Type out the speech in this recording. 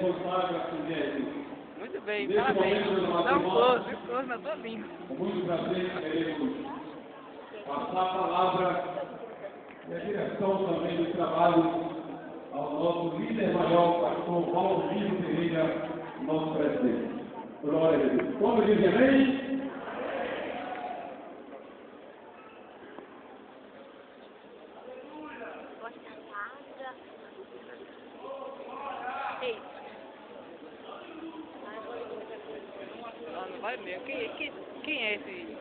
10 parágrafos de Muito bem, Nesse parabéns. Dá um close, close na tua língua. Com muito prazer, queremos passar a palavra e a direção também do trabalho ao nosso líder maior, pastor Paulo Vivo Ferreira, nosso presidente. Glória a Deus. Quando dizem amém. Ei. Vai mesmo. Quem, quem, quem é esse?